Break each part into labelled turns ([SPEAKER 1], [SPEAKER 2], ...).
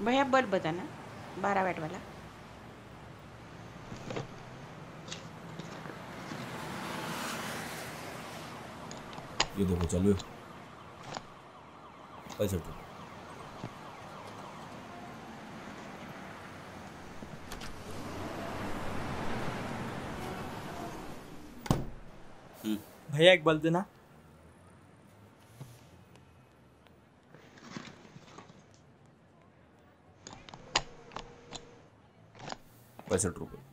[SPEAKER 1] भैया बल्ब बताना बारह वाट वाला।
[SPEAKER 2] ये देखो चालू। है पैसे
[SPEAKER 3] भैया एक बल्ब देना।
[SPEAKER 2] पैंसठ रुपये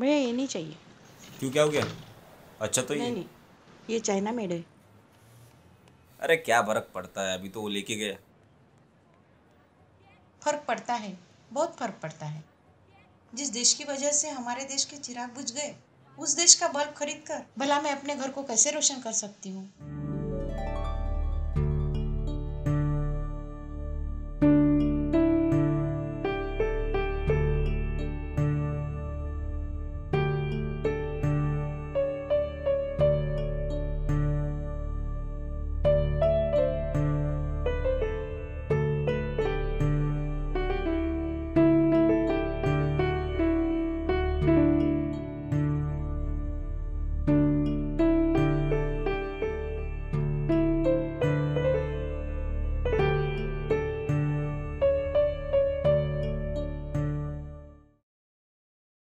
[SPEAKER 1] भैया ये नहीं चाहिए।
[SPEAKER 2] क्यों क्या हो गया? अच्छा तो
[SPEAKER 1] नहीं
[SPEAKER 2] ये।
[SPEAKER 1] नहीं ये चाइना मेड है।
[SPEAKER 2] अरे क्या फ़र्क पड़ता है? अभी तो वो लेके गया।
[SPEAKER 4] फ़र्क पड़ता है बहुत फ़र्क पड़ता है। जिस देश की वजह से हमारे देश के चिराग बुझ गए उस देश का बल्ब खरीद कर भला मैं अपने घर को कैसे रोशन कर सकती हूँ?